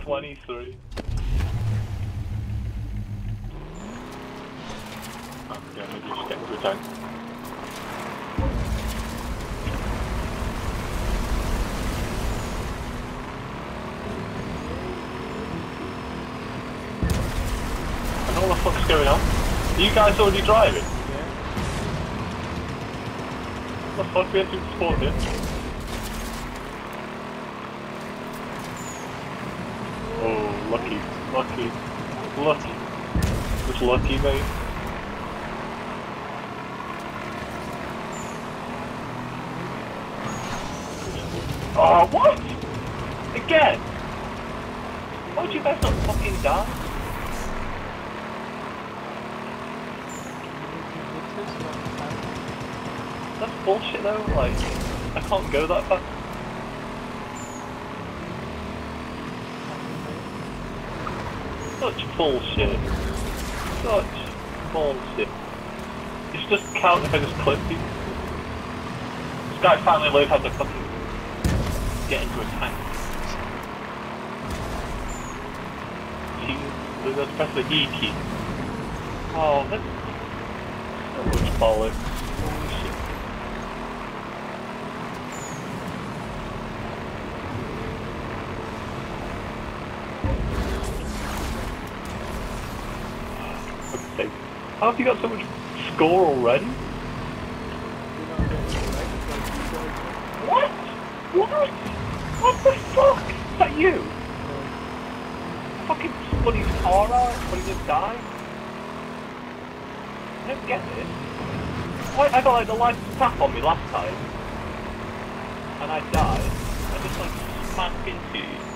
23. Oh, yeah, maybe just get into a tank. I don't know what the fuck's going on. Are you guys already driving? Yeah. What the fuck? We have to support it. Oh, lucky, lucky, lucky. Just lucky, mate. Oh, what? Again? Why would you guys not fucking die? That's bullshit though, like, I can't go that fast. Such bullshit. Such bullshit. It's just count if I just clip you. This guy finally learned how to fucking get into a tank. He, let's press the E key. Oh, that's so much bollocks. How have you got so much score already? What? What? What the fuck? Is that you? Fucking his car out, he just died? I don't get this. Why, I got like the license tap on me last time. And I died. I just like smacked into you.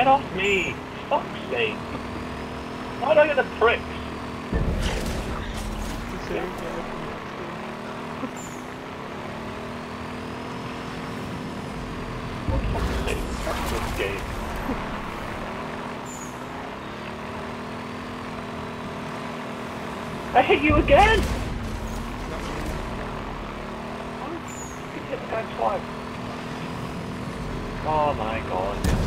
Get off me! Fuck's sake! Why do I get the pricks? Fuck's sake, fuck this game. I hit you again! You hit the guy twice. Oh my god.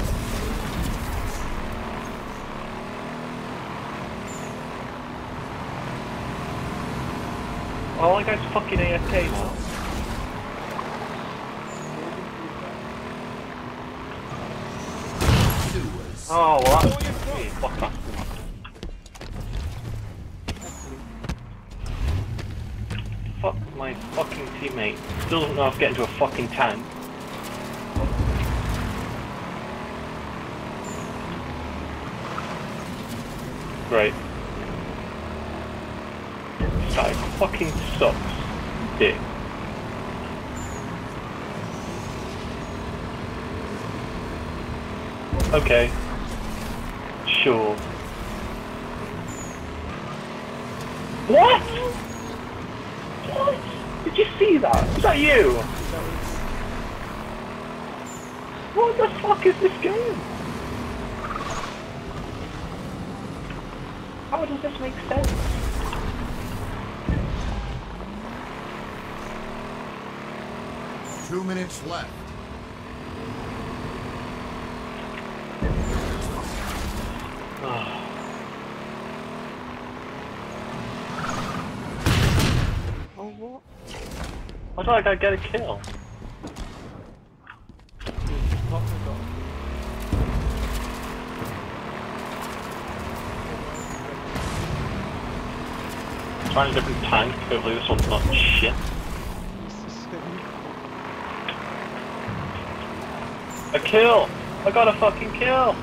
Oh, that guy's fucking AFK now. Oh, well that's me. Fuck that. Fuck my fucking teammate. Still doesn't know how to get into a fucking tank. Great. Guy fucking sucks. Dick. Okay. Sure. What? What? Did you see that? Was that you? What the fuck is this game? How does this make sense? Two minutes left. Oh, what? I thought I gotta get a kill? Trying a different tank, hopefully this one's not shit. A kill! I got a fucking kill!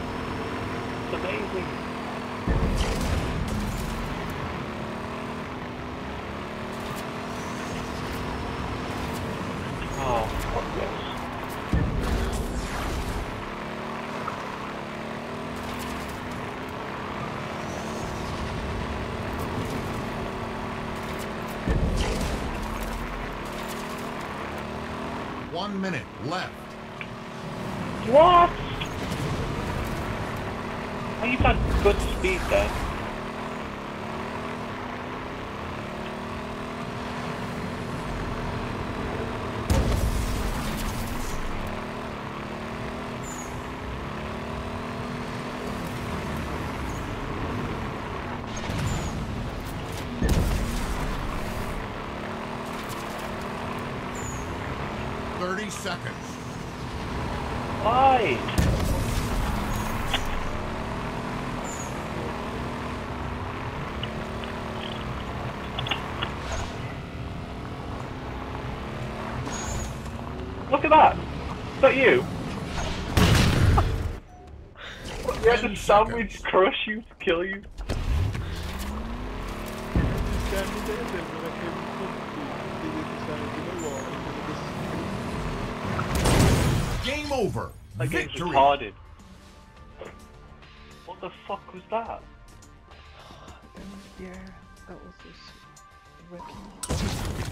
It's amazing. Oh, fuck this. One minute left. What? Well, you've got good speed then. Thirty seconds. Why? Look at that! Is that you? You had a sandwich seconds. crush you to kill you? Standing there, then when I came in front of you, they decided, you know what, I'm gonna just Game over. That game's Victory. retarded. What the fuck was that? Yeah, that was just wrecking.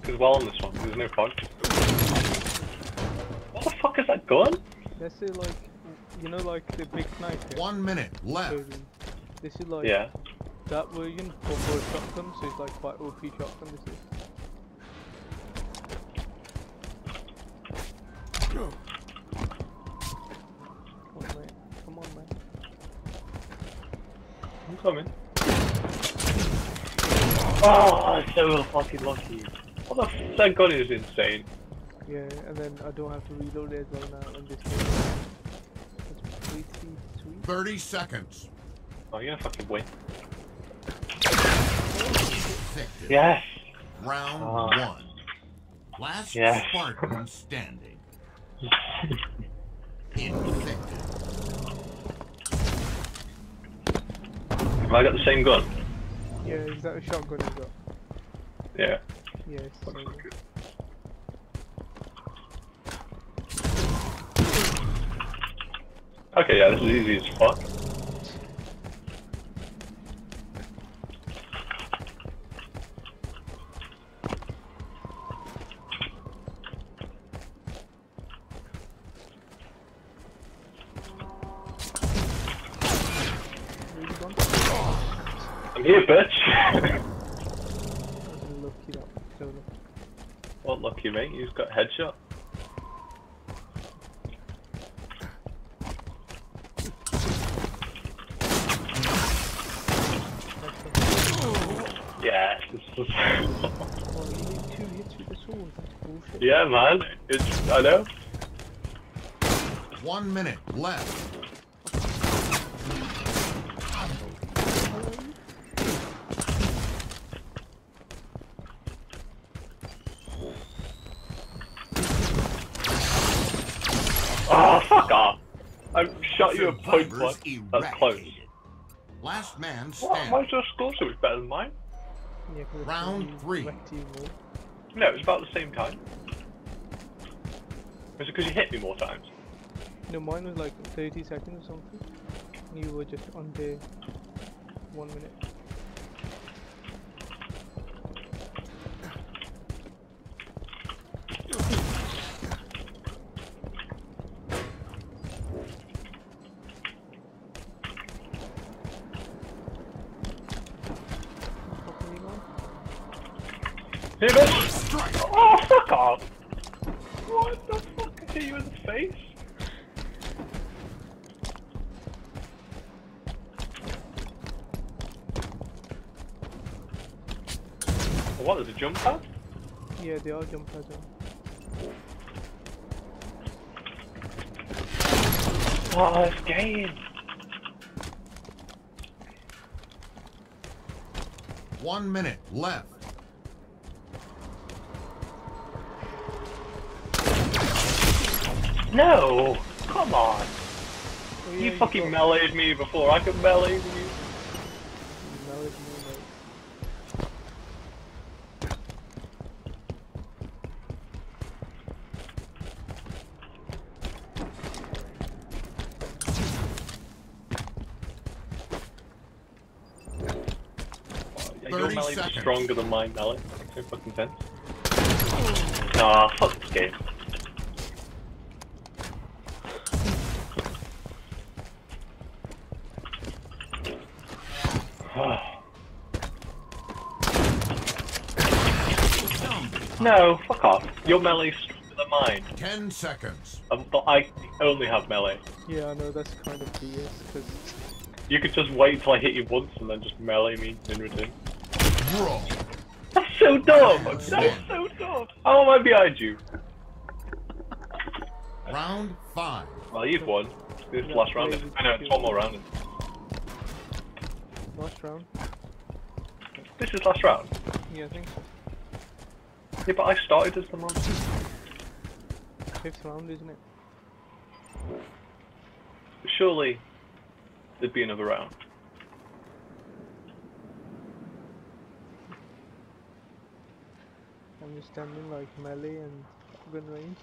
Because well on this one, there's no point. What the fuck is that gun? Let's say like, you know like the big sniper. One minute left. version. This is like Yeah. That version for for a shotgun, so it's like quite OP shotgun this is. Come on man, come on man. I'm coming. Oh, I'm so fucking lucky. What the f- that gun is insane. Yeah, and then I don't have to reload it as well now in this game. That's pretty sweet. 30 seconds. Oh, you're gonna fucking win. Effective. Yes! Round Ah. one. Last Yes. Spartan standing. Infected. Have I got the same gun? Yeah, is that a shotgun you got? Yeah. Yeah, it's the. Okay, yeah, this is easy as fuck. I'm here, bitch! I was lucky that solo. what lucky, mate? You've got headshot. Next one. Yes, this is... Oh, you need two hits with the sword. That's bullshit. yeah, man. It's, I know. One minute left. Oh, fuck off! I shot you a point Survivors blank. That's close. Last man What? Why standing. is your score so much better than mine? Yeah, 'cause it's Round three. wrecked. No, it was about the same time. Was it because you hit me more times? No, mine was like 30 seconds or something. You were just under one minute. Fucking you on? Hey, bitch! Oh, fuck off! What the fuck? I hit you in the face? What, there's a jump pad? Yeah, they are jump pads on. What a game! One minute left. No! Come on! Oh, yeah, You fucking got- meleeed me before I could melee you. you mellowed me, mate. Your 30 melee seconds. stronger than mine melee. No fucking sense. Nah, fuck this game. No, fuck off. Your melee's stronger than mine. Ten seconds. Um, but I only have melee. Yeah, I know that's kind of BS because You could just wait till I hit you once and then just melee me in return. Bro. That's so dumb! Round That's so dumb! How am I behind you? Round five. Well, you've won. This is No, last round. David, I know, it's one more round. Last round. This is last round. Yeah, I think so. Yeah, but I started as the monster. Fifth round, isn't it? Surely there'd be another round. I'm just standing like melee and gun range.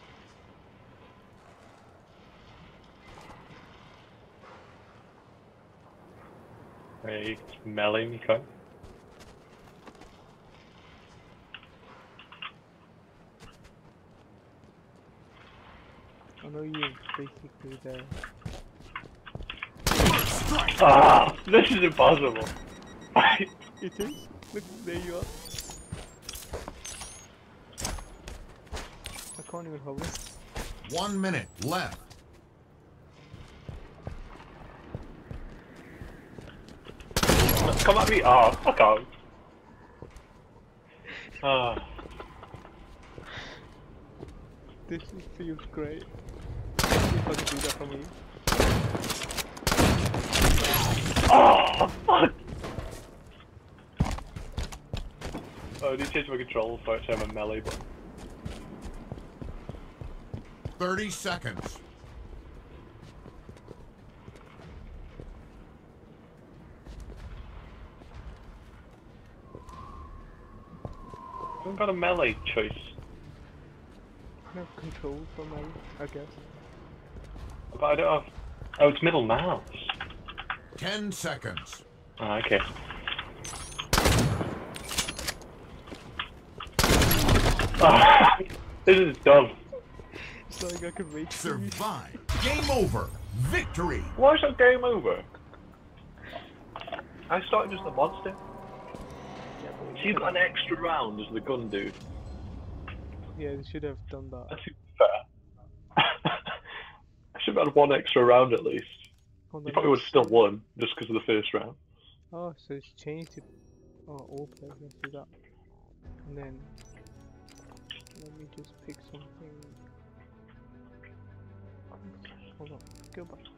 Hey, melee me cunt. Know you're basically there. Ah, this is impossible. It is? Look, there you are. I can't even hover. One minute left. Come at me. Ah, fuck off. Ah, This feels great. If I do that from you. oh, fuck. Oh, I need to change my controls so actually I'm a melee button. 30 seconds. I haven't got a melee choice. I have control for melee, I guess. But I don't have. Oh, it's middle mouse. 10 seconds. Ah, okay. Ah, this is dumb. It's like I could wait for. Survive. Game over. Victory. Why is that game over? I started as the monster. Yeah, but So you got an extra round as the gun dude. Yeah, they should have done that. That's fair. I should have had one extra round at least. Oh, you the probably would have still won just because of the first round. Oh, so it's changed to. Oh, all players do that. And then. Let me just pick something. Hold on, go back.